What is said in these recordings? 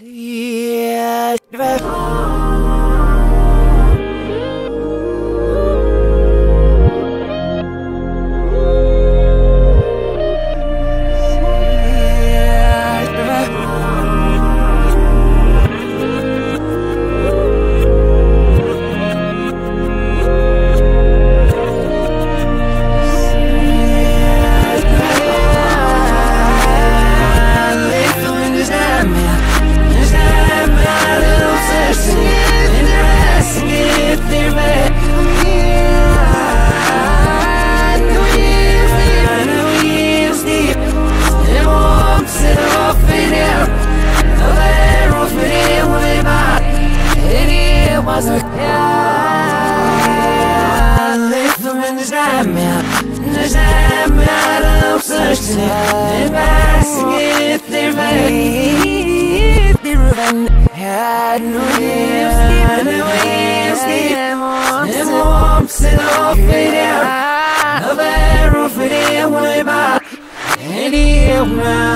Yeah. See En basket their faith Their run had no lives No waves And warmth and off it out No bear off it out Way back And here my most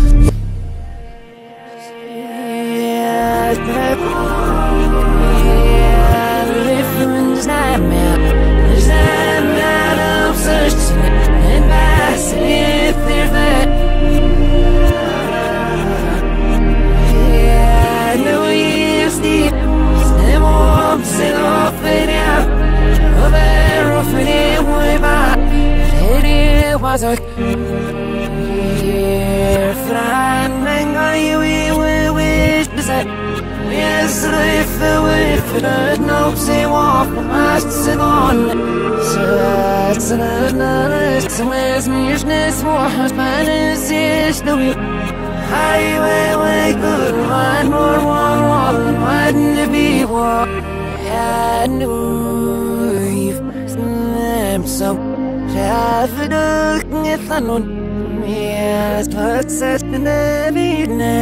was a year flying we wish to say yes if the for the no say walk my sit on so it's another it's with me is this was my is the way highway way good one more one one why didn't be I knew you've so Rafnug nithanun Mias paksas nevidne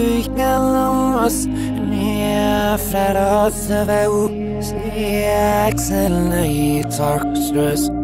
Uikalamos Nia flarothveu Siakselnei tarkstrus Uikalamos